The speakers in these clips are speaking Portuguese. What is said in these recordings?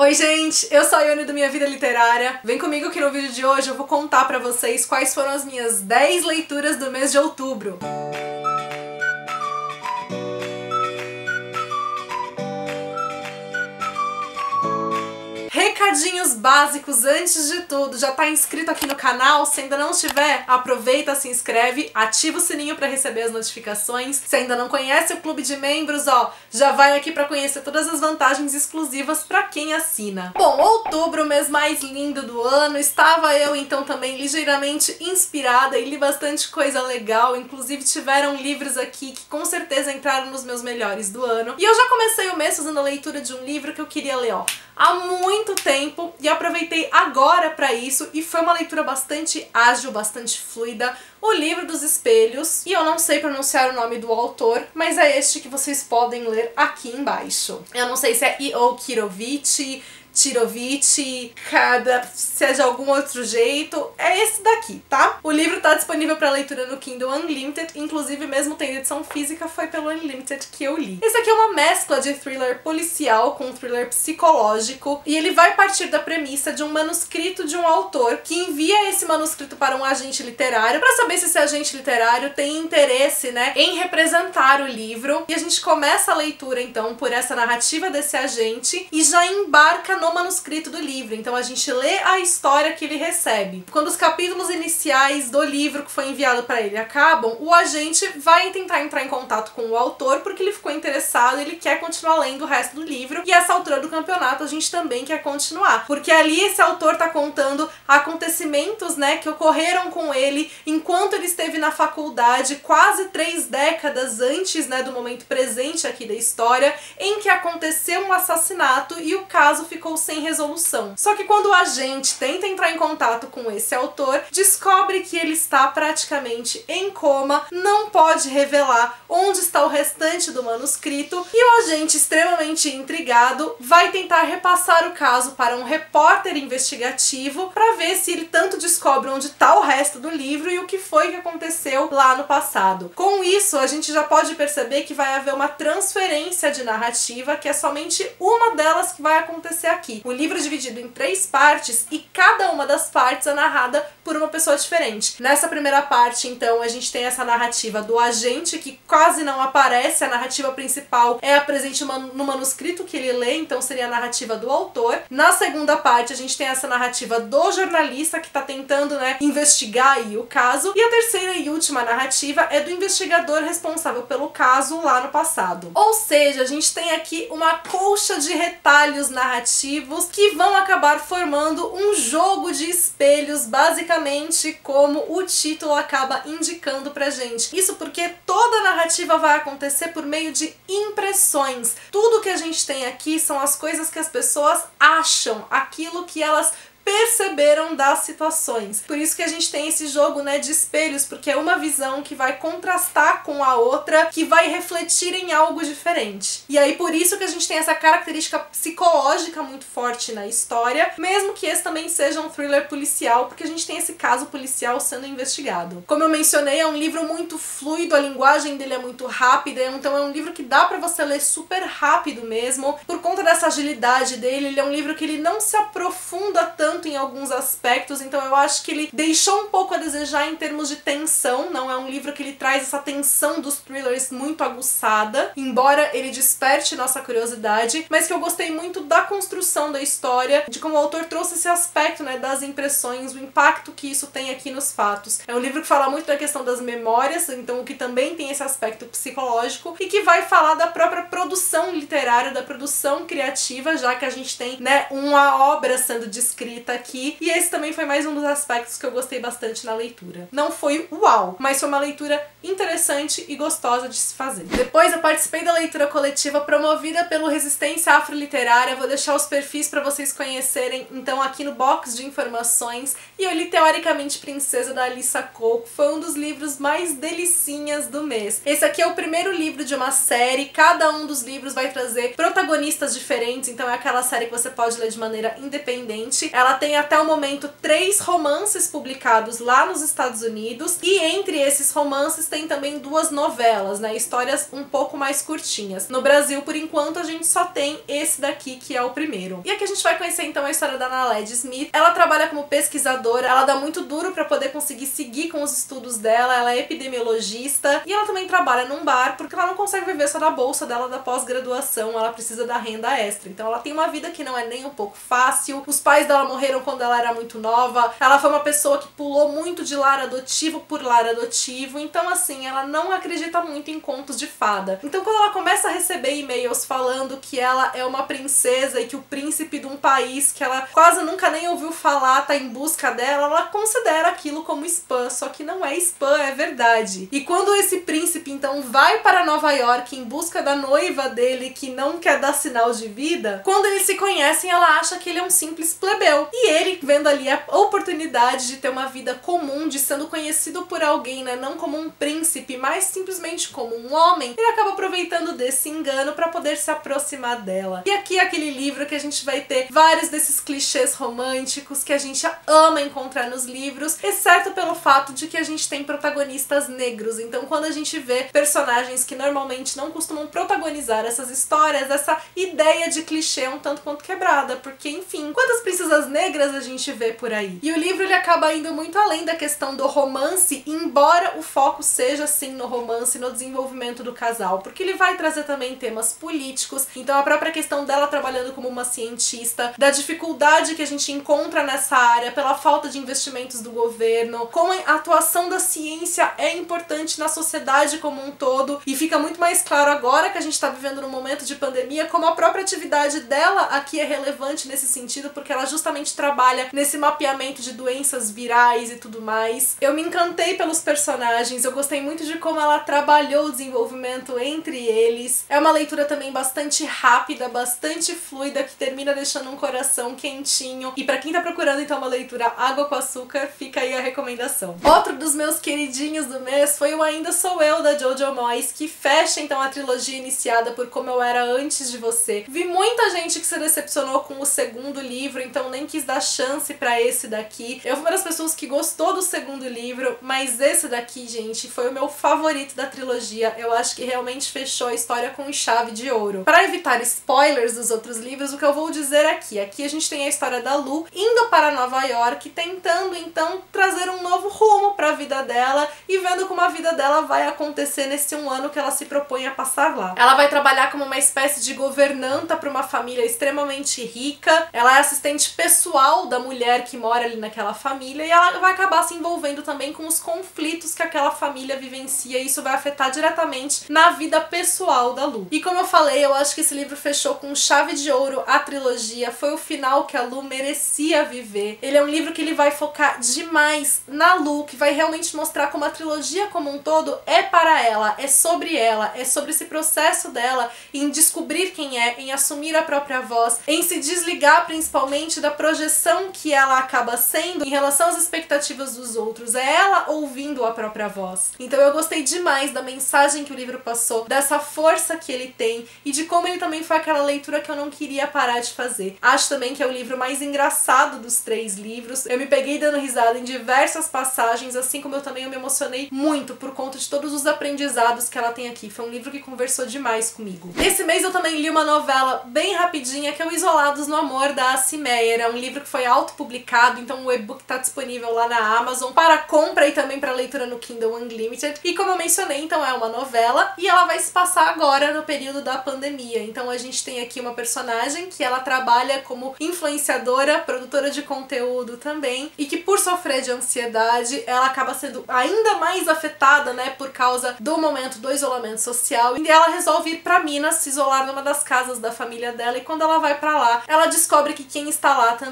Oi gente, eu sou a Ione do Minha Vida Literária. Vem comigo que no vídeo de hoje eu vou contar pra vocês quais foram as minhas 10 leituras do mês de outubro. Recadinhos básicos antes de tudo. Já tá inscrito aqui no canal? Se ainda não estiver, aproveita, se inscreve, ativa o sininho para receber as notificações. Se ainda não conhece o clube de membros, ó, já vai aqui para conhecer todas as vantagens exclusivas para quem assina. Bom, outubro, o mês mais lindo do ano, estava eu então também ligeiramente inspirada e li bastante coisa legal, inclusive tiveram livros aqui que com certeza entraram nos meus melhores do ano. E eu já comecei o mês fazendo a leitura de um livro que eu queria ler, ó, há muito tempo e aproveitei agora para isso e foi uma leitura bastante ágil, bastante fluida. O livro dos espelhos, e eu não sei pronunciar o nome do autor, mas é este que vocês podem ler aqui embaixo. Eu não sei se é I.O. Kirovich, Tirovich, cada seja algum outro jeito, é esse daqui, tá? O livro tá disponível para leitura no Kindle Unlimited, inclusive mesmo tendo edição física, foi pelo Unlimited que eu li. Esse aqui é uma mescla de thriller policial com thriller psicológico, e ele vai partir da premissa de um manuscrito de um autor que envia esse manuscrito para um agente literário para saber se esse agente literário tem interesse, né, em representar o livro. E a gente começa a leitura então por essa narrativa desse agente e já embarca no manuscrito do livro, então a gente lê a história que ele recebe. Quando os capítulos iniciais do livro que foi enviado para ele acabam, o agente vai tentar entrar em contato com o autor porque ele ficou interessado, ele quer continuar lendo o resto do livro. E essa altura do campeonato a gente também quer continuar, porque ali esse autor tá contando acontecimentos, né, que ocorreram com ele enquanto ele esteve na faculdade, quase três décadas antes, né, do momento presente aqui da história, em que aconteceu um assassinato e o caso ficou ficou sem resolução. Só que quando o agente tenta entrar em contato com esse autor, descobre que ele está praticamente em coma, não pode revelar onde está o restante do manuscrito e o agente, extremamente intrigado, vai tentar repassar o caso para um repórter investigativo para ver se ele tanto descobre onde está o resto do livro e o que foi que aconteceu lá no passado. Com isso, a gente já pode perceber que vai haver uma transferência de narrativa, que é somente uma delas que vai acontecer aqui. O livro é dividido em três partes e cada uma das partes é narrada por uma pessoa diferente. Nessa primeira parte, então, a gente tem essa narrativa do agente que quase não aparece, a narrativa principal é a presente no manuscrito que ele lê, então seria a narrativa do autor. Na segunda parte, a gente tem essa narrativa do jornalista que está tentando, né, investigar aí o caso. E a terceira e última narrativa é do investigador responsável pelo caso lá no passado. Ou seja, a gente tem aqui uma colcha de retalhos narrativos que vão acabar formando um jogo de espelhos, basicamente como o título acaba indicando pra gente. Isso porque toda a narrativa vai acontecer por meio de impressões. Tudo que a gente tem aqui são as coisas que as pessoas acham, aquilo que elas perceberam das situações. Por isso que a gente tem esse jogo, né, de espelhos, porque é uma visão que vai contrastar com a outra, que vai refletir em algo diferente. E aí por isso que a gente tem essa característica psicológica muito forte na história, mesmo que esse também seja um thriller policial, porque a gente tem esse caso policial sendo investigado. Como eu mencionei, é um livro muito fluido, a linguagem dele é muito rápida, então é um livro que dá para você ler super rápido mesmo. Por conta dessa agilidade dele, ele é um livro que ele não se aprofunda tanto tanto em alguns aspectos, então eu acho que ele deixou um pouco a desejar em termos de tensão, não é um livro que ele traz essa tensão dos thrillers muito aguçada, embora ele desperte nossa curiosidade, mas que eu gostei muito da construção da história, de como o autor trouxe esse aspecto, né, das impressões, o impacto que isso tem aqui nos fatos. É um livro que fala muito da questão das memórias, então o que também tem esse aspecto psicológico e que vai falar da própria produção literária, da produção criativa, já que a gente tem, né, uma obra sendo descrita escrita aqui. E esse também foi mais um dos aspectos que eu gostei bastante na leitura. Não foi uau, mas foi uma leitura interessante e gostosa de se fazer. Depois eu participei da leitura coletiva promovida pelo Resistência Afroliterária. Vou deixar os perfis para vocês conhecerem, então, aqui no box de informações. E eu li Teoricamente Princesa da Alissa Coco. Foi um dos livros mais delicinhas do mês. Esse aqui é o primeiro livro de uma série. Cada um dos livros vai trazer protagonistas diferentes, então é aquela série que você pode ler de maneira independente. Ela Ela tem até o momento três romances publicados lá nos Estados Unidos e entre esses romances tem também duas novelas, né? Histórias um pouco mais curtinhas. No Brasil, por enquanto, a gente só tem esse daqui que é o primeiro. E aqui a gente vai conhecer então a história da Naled Smith. Ela trabalha como pesquisadora, ela dá muito duro para poder conseguir seguir com os estudos dela, ela é epidemiologista e ela também trabalha num bar porque ela não consegue viver só da bolsa dela da pós-graduação, ela precisa da renda extra. Então ela tem uma vida que não é nem um pouco fácil. Os pais dela morreram quando ela era muito nova. Ela foi uma pessoa que pulou muito de lar adotivo por lar adotivo. Então assim, ela não acredita muito em contos de fada. Então quando ela começa a receber e-mails falando que ela é uma princesa e que o príncipe de um país que ela quase nunca nem ouviu falar tá em busca dela, ela considera aquilo como spam, só que não é spam, é verdade. E quando esse príncipe então vai para Nova York em busca da noiva dele que não quer dar sinal de vida, quando eles se conhecem, ela acha que ele é um simples plebeu. E ele, vendo ali a oportunidade de ter uma vida comum, de sendo conhecido por alguém, né, não como um príncipe, mas simplesmente como um homem, ele acaba aproveitando desse engano para poder se aproximar dela. E aqui é aquele livro que a gente vai ter vários desses clichês românticos que a gente ama encontrar nos livros, exceto pelo fato de que a gente tem protagonistas negros. Então, quando a gente vê personagens que normalmente não costumam protagonizar essas histórias, essa ideia de clichê é um tanto quanto quebrada, porque, enfim, quantas princesas negras a gente vê por aí? E o livro ele acaba indo muito além da questão do romance, embora o foco seja sim no romance, no desenvolvimento do casal, porque ele vai trazer também temas políticos. Então, a própria questão dela trabalhando como uma cientista, da dificuldade que a gente encontra nessa área pela falta de investimentos do governo, como a atuação da ciência é importante na sociedade como um todo, e fica muito mais claro agora que a gente está vivendo num momento de pandemia como a própria atividade dela aqui é relevante nesse sentido, porque ela justamente trabalha nesse mapeamento de doenças virais e tudo mais. Eu me encantei pelos personagens, eu gostei muito de como ela trabalhou o desenvolvimento entre eles. É uma leitura também bastante rápida, bastante fluida, que termina deixando um coração quentinho. E para quem tá procurando então uma leitura água com açúcar, fica aí a recomendação. Outro dos meus queridinhos do mês foi o Ainda Sou Eu, da Jojo Moyes, que fecha então a trilogia iniciada por Como Eu Era Antes de Você. Vi muita gente que se decepcionou com o segundo livro, então nem quis dar chance para esse daqui. Eu fui uma das pessoas que gostou do segundo livro, mas esse daqui, gente, foi o meu favorito da trilogia. Eu acho que realmente fechou a história com chave de ouro. Para evitar spoilers dos outros livros, o que eu vou dizer aqui, aqui a gente tem a história da Lu indo para Nova York, tentando então trazer um novo rumo para a vida dela e vendo como a vida dela vai acontecer nesse um ano que ela se propõe a passar lá. Ela vai trabalhar como uma espécie de governanta para uma família extremamente rica. Ela é assistente pessoal da mulher que mora ali naquela família e ela vai acabar se envolvendo também com os conflitos que aquela família vivencia e isso vai afetar diretamente na vida pessoal da Lu. E como eu falei, eu acho que esse livro fechou com chave de ouro a trilogia. Foi o final que a Lu merecia viver. Ele é um livro que ele vai focar demais na Lu, que vai realmente mostrar como a trilogia como um todo é para ela, é sobre ela, é sobre esse processo dela em descobrir quem é, em assumir a própria voz, em se desligar principalmente da projeção que ela acaba sendo em relação às expectativas dos outros. É ela ouvindo a própria voz. Então eu gostei demais da mensagem que o livro passou, dessa força que ele tem e de como ele também foi aquela leitura que eu não queria parar de fazer. Acho também que é o livro mais engraçado dos três livros. Eu me peguei dando risada em diversas passagens, assim como eu também me emocionei muito por conta de todos os aprendizados que ela tem aqui. Foi um livro que conversou demais comigo. Esse mês eu também li uma novela bem rapidinha que é o Isolados no Amor da Meyer. É um livro que foi autopublicado, então o e-book está disponível lá na Amazon para compra e também para leitura no Kindle Unlimited. E como eu mencionei, então é uma novela e ela vai se passar agora no período da pandemia. Então a gente tem aqui uma personagem que ela trabalha como influenciadora, produtora de conteúdo também, e que por sofrer de ansiedade, ela acaba sendo ainda mais afetada, né, por causa do momento do isolamento social. E ela resolve ir para Minas, se isolar numa das casas da família dela, e quando ela vai para lá, ela descobre que quem está lá também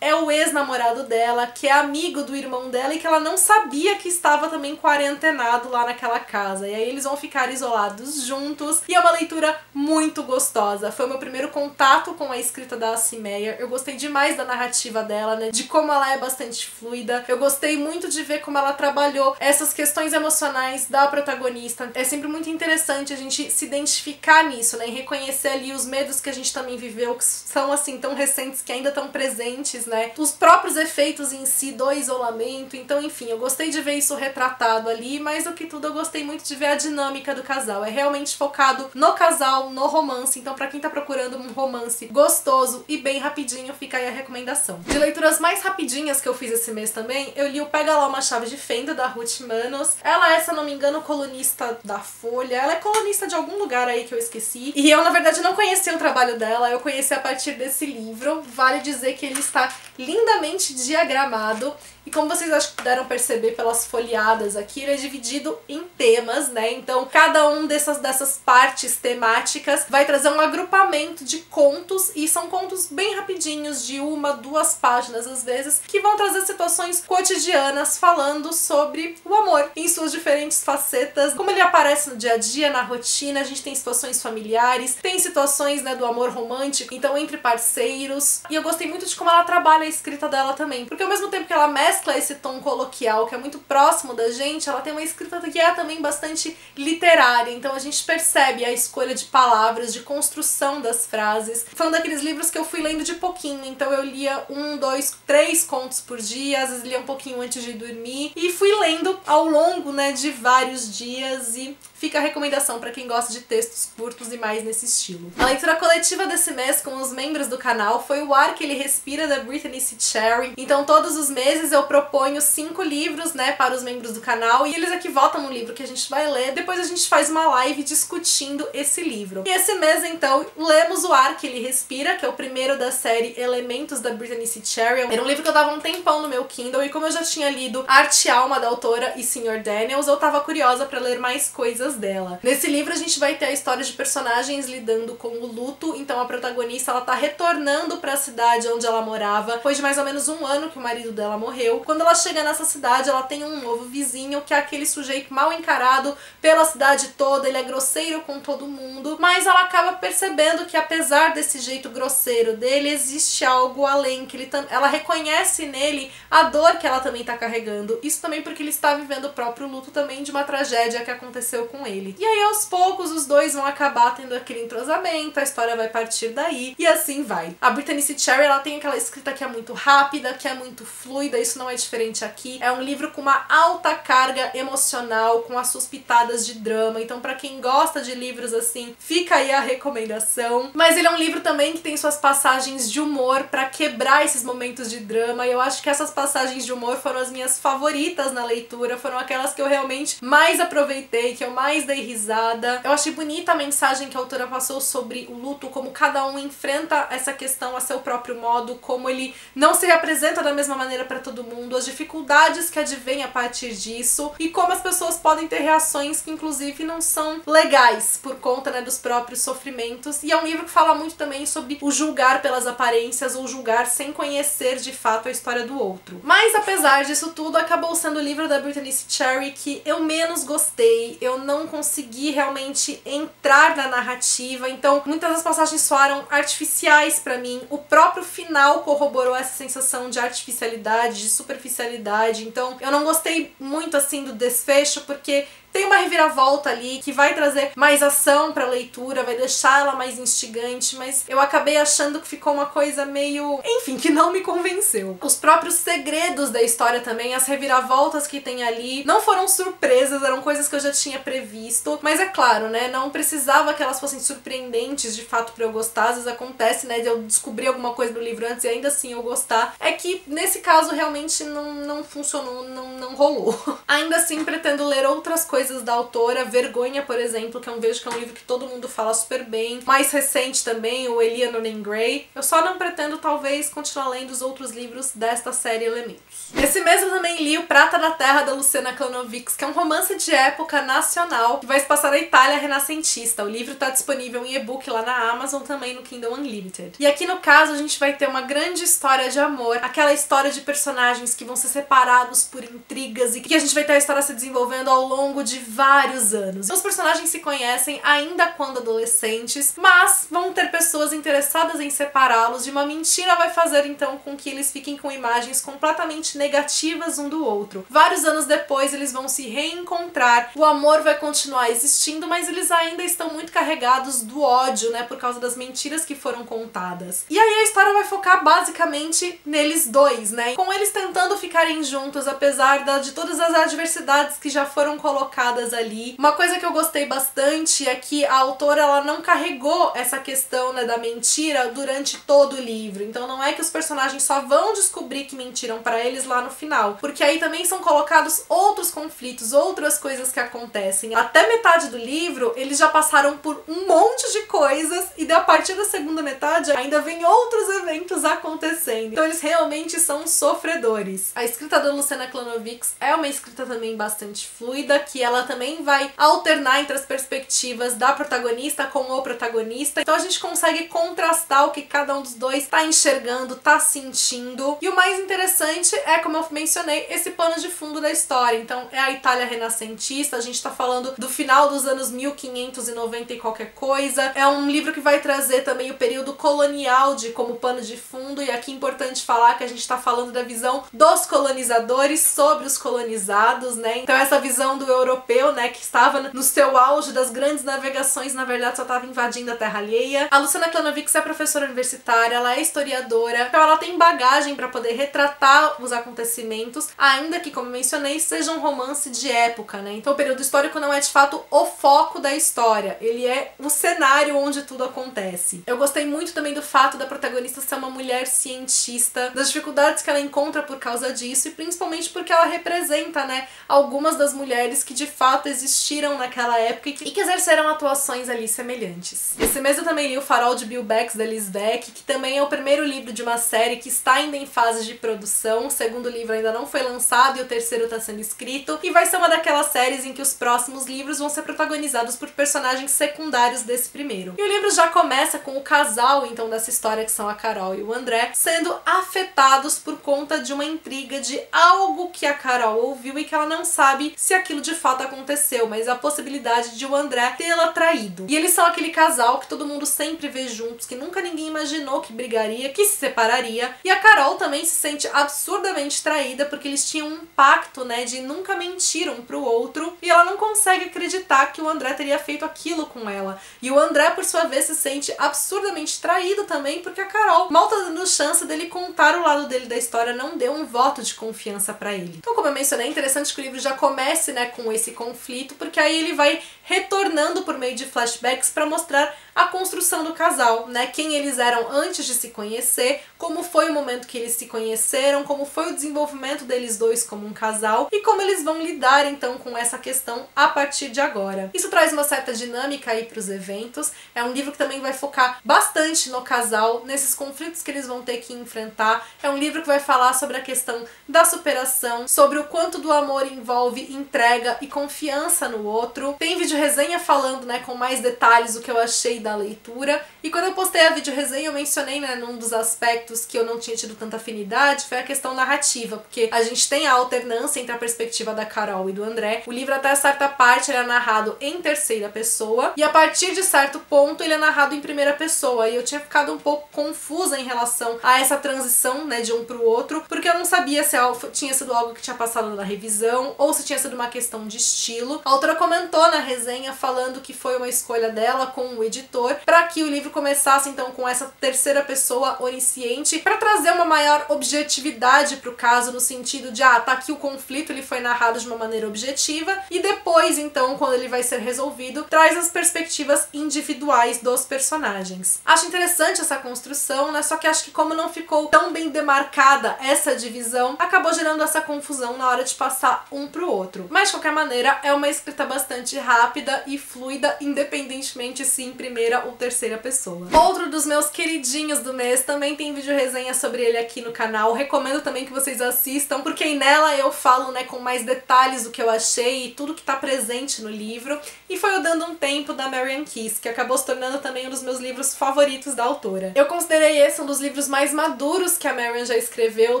é o ex-namorado dela, que é amigo do irmão dela e que ela não sabia que estava também quarentenado lá naquela casa. E aí eles vão ficar isolados juntos. E é uma leitura muito gostosa. Foi o meu primeiro contato com a escrita da Assi. Eu gostei demais da narrativa dela, né? De como ela é bastante fluida. Eu gostei muito de ver como ela trabalhou essas questões emocionais da protagonista. É sempre muito interessante a gente se identificar nisso, né? E reconhecer ali os medos que a gente também viveu, que são assim tão recentes, que ainda estão presentes presentes, né? Os próprios efeitos em si do isolamento. Então, enfim, eu gostei de ver isso retratado ali, mas do que tudo eu gostei muito de ver a dinâmica do casal. É realmente focado no casal, no romance. Então, para quem tá procurando um romance gostoso e bem rapidinho, fica aí a recomendação. De leituras mais rapidinhas que eu fiz esse mês também, eu li o Pega Lá Uma Chave de Fenda, da Ruth Manos. Ela é, se eu não me engano, colunista da Folha. Ela é colunista de algum lugar aí que eu esqueci. E eu, na verdade, não conhecia o trabalho dela, eu conheci a partir desse livro. Vale dizer que ele está lindamente diagramado. E como vocês acho que puderam perceber pelas folheadas aqui, ele é dividido em temas, né? Então, cada um dessas, dessas partes temáticas vai trazer um agrupamento de contos, e são contos bem rapidinhos, de uma, duas páginas às vezes, que vão trazer situações cotidianas falando sobre o amor em suas diferentes facetas, como ele aparece no dia a dia, na rotina, a gente tem situações familiares, tem situações, né, do amor romântico, então entre parceiros. E eu gostei muito de como ela trabalha a escrita dela também, porque ao mesmo tempo que ela mescla esse tom coloquial que é muito próximo da gente, ela tem uma escrita que é também bastante literária, então a gente percebe a escolha de palavras, de construção das frases. Foi um daqueles livros que eu fui lendo de pouquinho, então eu lia um, dois, três contos por dia, às vezes lia um pouquinho antes de dormir, e fui lendo ao longo, né, de vários dias e Fica a recomendação para quem gosta de textos curtos e mais nesse estilo. A leitura coletiva desse mês com os membros do canal foi O Ar que Ele Respira, da Brittany C. Cherry. Então todos os meses eu proponho cinco livros, né, para os membros do canal e eles aqui votam no livro que a gente vai ler. Depois a gente faz uma live discutindo esse livro. E esse mês, então, lemos O Ar que Ele Respira, que é o primeiro da série Elementos da Brittany C. Cherry. Era um livro que eu dava um tempão no meu Kindle e como eu já tinha lido Arte e Alma da autora e Sr. Daniels, eu tava curiosa para ler mais coisas dela. Nesse livro a gente vai ter a história de personagens lidando com o luto, então a protagonista ela tá retornando para a cidade onde ela morava, depois de mais ou menos um ano que o marido dela morreu. Quando ela chega nessa cidade, ela tem um novo vizinho, que é aquele sujeito mal encarado pela cidade toda, ele é grosseiro com todo mundo, mas ela acaba percebendo que apesar desse jeito grosseiro dele, existe algo além, que ele ela reconhece nele a dor que ela também tá carregando. Isso também porque ele está vivendo o próprio luto também de uma tragédia que aconteceu com ele. E aí, aos poucos, os dois vão acabar tendo aquele entrosamento, a história vai partir daí, e assim vai. A Brittany C. Cherry, ela tem aquela escrita que é muito rápida, que é muito fluida, isso não é diferente aqui. É um livro com uma alta carga emocional, com as suas pitadas de drama, então para quem gosta de livros assim, fica aí a recomendação. Mas ele é um livro também que tem suas passagens de humor para quebrar esses momentos de drama, e eu acho que essas passagens de humor foram as minhas favoritas na leitura, foram aquelas que eu realmente mais aproveitei, que eu mais dei risada. Eu achei bonita a mensagem que a autora passou sobre o luto, como cada um enfrenta essa questão a seu próprio modo, como ele não se apresenta da mesma maneira para todo mundo, as dificuldades que advêm a partir disso e como as pessoas podem ter reações que inclusive não são legais por conta né, dos próprios sofrimentos. E é um livro que fala muito também sobre o julgar pelas aparências ou julgar sem conhecer de fato a história do outro. Mas apesar disso tudo, acabou sendo o livro da Brittany Cherry que eu menos gostei. Eu não não consegui realmente entrar na narrativa, então muitas das passagens soaram artificiais para mim. O próprio final corroborou essa sensação de artificialidade, de superficialidade. Então, eu não gostei muito assim do desfecho porque tem uma reviravolta ali que vai trazer mais ação pra leitura, vai deixar ela mais instigante, mas eu acabei achando que ficou uma coisa meio. Enfim, que não me convenceu. Os próprios segredos da história também, as reviravoltas que tem ali, não foram surpresas, eram coisas que eu já tinha previsto, mas é claro, né? Não precisava que elas fossem surpreendentes de fato pra eu gostar. Às vezes acontece, né, de eu descobrir alguma coisa no livro antes e ainda assim eu gostar. É que nesse caso realmente não, não funcionou, não, não rolou. ainda assim, pretendo ler outras coisas coisas da autora. Vergonha, por exemplo, que eu vejo que é um livro que todo mundo fala super bem. Mais recente também, o Eliana Grey. Eu só não pretendo, talvez, continuar lendo os outros livros desta série Elementos. Esse eu também li O Prata da Terra, da Luciana Klanovics, que é um romance de época nacional que vai se passar na Itália renascentista. O livro está disponível em e-book lá na Amazon, também no Kindle Unlimited. E aqui no caso a gente vai ter uma grande história de amor, aquela história de personagens que vão ser separados por intrigas e que a gente vai ter a história se desenvolvendo ao longo de de vários anos. Os personagens se conhecem ainda quando adolescentes, mas vão ter pessoas interessadas em separá-los e uma mentira vai fazer então com que eles fiquem com imagens completamente negativas um do outro. Vários anos depois eles vão se reencontrar, o amor vai continuar existindo, mas eles ainda estão muito carregados do ódio, né, por causa das mentiras que foram contadas. E aí a história vai focar basicamente neles dois, né, com eles tentando ficarem juntos apesar de todas as adversidades que já foram colocadas ali. Uma coisa que eu gostei bastante é que a autora ela não carregou essa questão né, da mentira durante todo o livro. Então não é que os personagens só vão descobrir que mentiram para eles lá no final, porque aí também são colocados outros conflitos, outras coisas que acontecem. Até metade do livro, eles já passaram por um monte de coisas e a partir da segunda metade ainda vem outros eventos acontecendo. Então eles realmente são sofredores. A escrita da Luciana Klanovics é uma escrita também bastante fluida, que também vai alternar entre as perspectivas da protagonista com o protagonista. Então a gente consegue contrastar o que cada um dos dois tá enxergando, tá sentindo. E o mais interessante é, como eu mencionei, esse pano de fundo da história. Então é a Itália renascentista, a gente tá falando do final dos anos 1590 e qualquer coisa. É um livro que vai trazer também o período colonial de como pano de fundo e aqui é importante falar que a gente tá falando da visão dos colonizadores sobre os colonizados, né? Então essa visão do europeu, né, que estava no seu auge das grandes navegações, na verdade só estava invadindo a terra alheia. A Luciana Klanovics é professora universitária, ela é historiadora, então ela tem bagagem para poder retratar os acontecimentos, ainda que, como mencionei, seja um romance de época, né? Então o período histórico não é de fato o foco da história, ele é o cenário onde tudo acontece. Eu gostei muito também do fato da protagonista ser uma mulher cientista, das dificuldades que ela encontra por causa disso e principalmente porque ela representa, né, algumas das mulheres que de fato existiram naquela época e que, e que exerceram atuações ali semelhantes. Esse mês eu também li O Farol de Bill Becks, da Liz Beck, que também é o primeiro livro de uma série que está ainda em fase de produção. O segundo livro ainda não foi lançado e o terceiro está sendo escrito. E vai ser uma daquelas séries em que os próximos livros vão ser protagonizados por personagens secundários desse primeiro. E o livro já começa com o casal, então, dessa história, que são a Carol e o André, sendo afetados por conta de uma intriga de algo que a Carol ouviu e que ela não sabe se aquilo de fato aconteceu, mas a possibilidade de o André tê-la traído. E eles são aquele casal que todo mundo sempre vê juntos, que nunca ninguém imaginou que brigaria, que se separaria. E a Carol também se sente absurdamente traída porque eles tinham um pacto, né, de nunca mentir um pro outro, e ela não consegue acreditar que o André teria feito aquilo com ela. E o André, por sua vez, se sente absurdamente traído também porque a Carol, mal tá dando chance dele contar o lado dele da história, não deu um voto de confiança para ele. Então, como eu mencionei, é interessante que o livro já comece, né, com esse conflito, porque aí ele vai retornando por meio de flashbacks para mostrar a construção do casal, né? Quem eles eram antes de se conhecer, como foi o momento que eles se conheceram, como foi o desenvolvimento deles dois como um casal e como eles vão lidar então com essa questão a partir de agora. Isso traz uma certa dinâmica aí para os eventos. É um livro que também vai focar bastante no casal, nesses conflitos que eles vão ter que enfrentar. É um livro que vai falar sobre a questão da superação, sobre o quanto do amor envolve entrega e confiança no outro. Tem vídeo resenha falando, né, com mais detalhes o que eu achei da leitura. E quando eu postei a vídeo resenha, eu mencionei, né, num dos aspectos que eu não tinha tido tanta afinidade, foi a questão narrativa, porque a gente tem a alternância entre a perspectiva da Carol e do André. O livro até certa parte ele é narrado em terceira pessoa e a partir de certo ponto ele é narrado em primeira pessoa. E eu tinha ficado um pouco confusa em relação a essa transição, né, de um pro outro, porque eu não sabia se tinha sido algo que tinha passado na revisão ou se tinha sido uma questão de estilo. A autora comentou na resenha falando que foi uma escolha dela com o editor para que o livro começasse então com essa terceira pessoa onisciente para trazer uma maior objetividade pro caso no sentido de ah, tá aqui o conflito, ele foi narrado de uma maneira objetiva e depois então quando ele vai ser resolvido, traz as perspectivas individuais dos personagens. Acho interessante essa construção, né? Só que acho que como não ficou tão bem demarcada essa divisão, acabou gerando essa confusão na hora de passar um pro outro. Mas de qualquer maneira, é uma escrita bastante rápida e fluida, independentemente se em primeiro primeira ou terceira pessoa. Outro dos meus queridinhos do mês também tem vídeo resenha sobre ele aqui no canal. Recomendo também que vocês assistam, porque nela eu falo, né, com mais detalhes do que eu achei e tudo que tá presente no livro. E foi o Dando um Tempo da Marian Kiss, que acabou se tornando também um dos meus livros favoritos da autora. Eu considerei esse um dos livros mais maduros que a Marian já escreveu,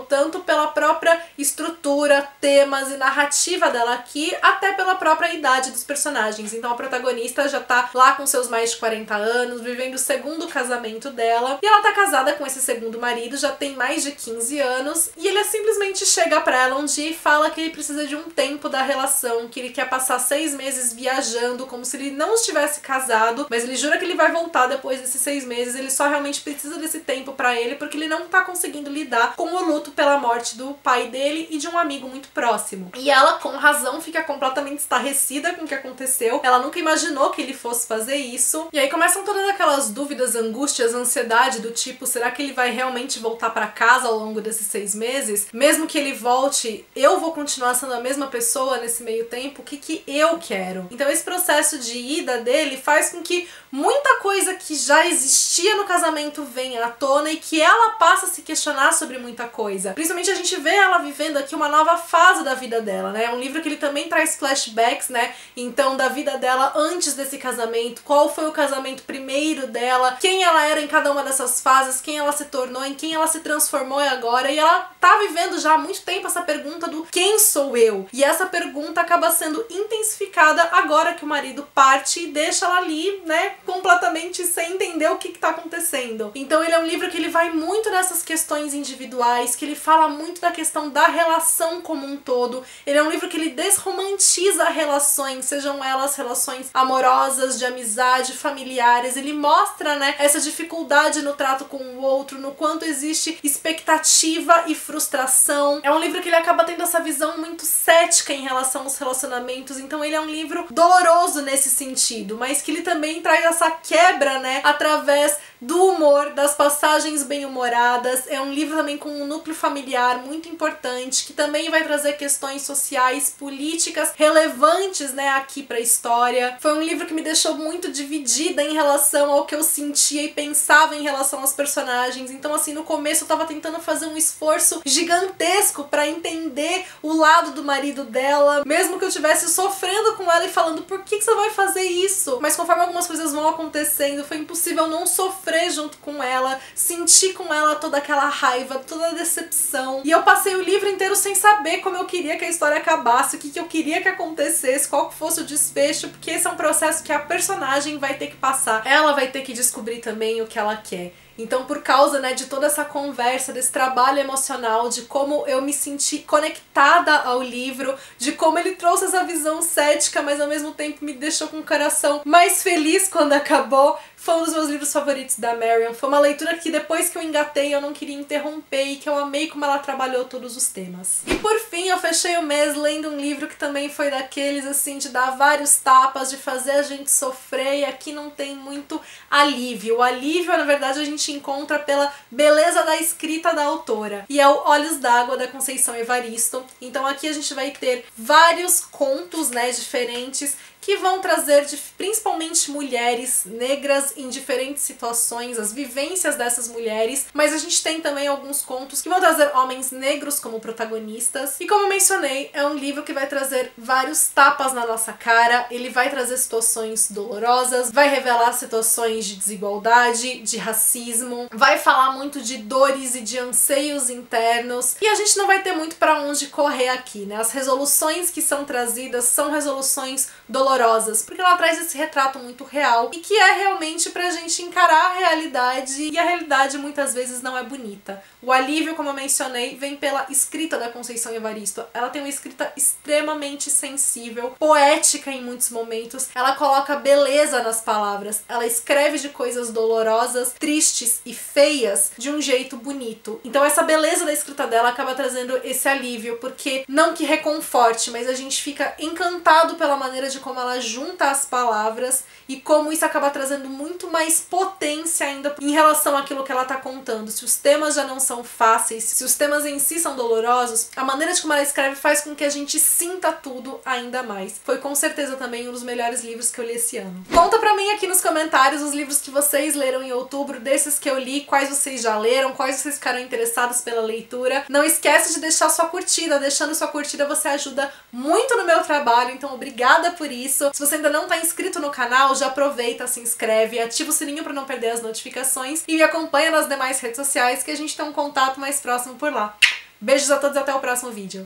tanto pela própria estrutura, temas e narrativa dela aqui, até pela própria idade dos personagens. Então a protagonista já tá lá com seus mais de 40 anos, vivendo o segundo casamento dela, e ela tá casada com esse segundo marido, já tem mais de 15 anos, e ele simplesmente chega pra ela um dia e fala que ele precisa de um tempo da relação, que ele quer passar seis meses viajando, como se ele não estivesse casado, mas ele jura que ele vai voltar depois desses seis meses, ele só realmente precisa desse tempo para ele, porque ele não tá conseguindo lidar com o luto pela morte do pai dele e de um amigo muito próximo. E ela, com razão, fica completamente estarrecida com o que aconteceu. Ela nunca imaginou que ele fosse fazer isso. E aí começam todas aquelas dúvidas, angústias, ansiedade do tipo, será que ele vai realmente voltar para casa ao longo desses seis meses? Mesmo que ele volte, eu vou continuar sendo a mesma pessoa nesse meio tempo? O que, que eu quero? Então esse processo de ida dele faz com que muita coisa que já existia no casamento venha à tona e que ela passa a se questionar sobre muita coisa. Principalmente a gente vê ela vivendo aqui uma nova fase da vida dela, né? É um livro que ele também traz flashbacks, né? Então, da vida dela antes desse casamento, qual foi o casamento primeiro dela, quem ela era em cada uma dessas fases, quem ela se tornou, em quem ela se transformou agora. E ela tá vivendo já há muito tempo essa pergunta do quem sou eu? E essa pergunta acaba sendo intensificada agora que o marido parte e deixa ela ali, né, completamente sem entender o que, que tá acontecendo. Então ele é um livro que ele vai muito nessas questões individuais, que ele fala muito da questão da relação como um todo. Ele é um livro que ele desromantiza relações, sejam elas relações amorosas, de amizade, familiares. Ele mostra, né, essa dificuldade no trato com o outro, no quanto existe expectativa e frustração. É um livro que ele acaba tendo essa visão muito cética em relação aos relacionamentos, então ele é um livro doloroso nesse sentido, mas que ele também traz essa quebra, né, através do humor, das passagens bem-humoradas. É um livro também com um núcleo familiar muito importante, que também vai trazer questões sociais, políticas relevantes, né, aqui para a história. Foi um livro que me deixou muito dividida em relação ao que eu sentia e pensava em relação aos personagens. Então, assim, no começo eu tava tentando fazer um esforço gigantesco para entender o lado do marido dela, mesmo que eu estivesse sofrendo com ela e falando por que, que você vai fazer isso? Mas conforme algumas coisas vão acontecendo, foi impossível não sofrer junto com ela, sentir com ela toda aquela raiva, toda a decepção. E eu passei o livro inteiro sem saber como eu queria que a história acabasse, o que, que eu queria que acontecesse, qual que fosse o desfecho, porque esse é um processo que a personagem vai ter que passar. Ela vai ter que descobrir também o que ela quer. Então, por causa né, de toda essa conversa, desse trabalho emocional, de como eu me senti conectada ao livro, de como ele trouxe essa visão cética, mas ao mesmo tempo me deixou com o coração mais feliz quando acabou, foi um dos meus livros favoritos da Marion. Foi uma leitura que depois que eu engatei eu não queria interromper e que eu amei como ela trabalhou todos os temas. E por fim eu fechei o mês lendo um livro que também foi daqueles assim de dar vários tapas, de fazer a gente sofrer e aqui não tem muito alívio. O alívio na verdade a gente encontra pela beleza da escrita da autora e é o Olhos d'Água da Conceição Evaristo. Então aqui a gente vai ter vários contos né, diferentes que vão trazer de, principalmente mulheres negras em diferentes situações, as vivências dessas mulheres, mas a gente tem também alguns contos que vão trazer homens negros como protagonistas. E como mencionei, é um livro que vai trazer vários tapas na nossa cara, ele vai trazer situações dolorosas, vai revelar situações de desigualdade, de racismo, vai falar muito de dores e de anseios internos, e a gente não vai ter muito para onde correr aqui, né? As resoluções que são trazidas são resoluções dolorosas dolorosas, porque ela traz esse retrato muito real e que é realmente pra gente encarar a realidade e a realidade muitas vezes não é bonita. O alívio, como eu mencionei, vem pela escrita da Conceição Evaristo. Ela tem uma escrita extremamente sensível, poética em muitos momentos. Ela coloca beleza nas palavras. Ela escreve de coisas dolorosas, tristes e feias de um jeito bonito. Então essa beleza da escrita dela acaba trazendo esse alívio, porque não que reconforte, mas a gente fica encantado pela maneira de como como ela junta as palavras e como isso acaba trazendo muito mais potência ainda em relação àquilo que ela tá contando. Se os temas já não são fáceis, se os temas em si são dolorosos, a maneira de como ela escreve faz com que a gente sinta tudo ainda mais. Foi com certeza também um dos melhores livros que eu li esse ano. Conta pra mim aqui nos comentários os livros que vocês leram em outubro, desses que eu li, quais vocês já leram, quais vocês ficaram interessados pela leitura. Não esquece de deixar sua curtida, deixando sua curtida você ajuda muito no meu trabalho, então obrigada por isso. Se você ainda não tá inscrito no canal, já aproveita, se inscreve, ativa o sininho para não perder as notificações e me acompanha nas demais redes sociais que a gente tem um contato mais próximo por lá. Beijos a todos e até o próximo vídeo.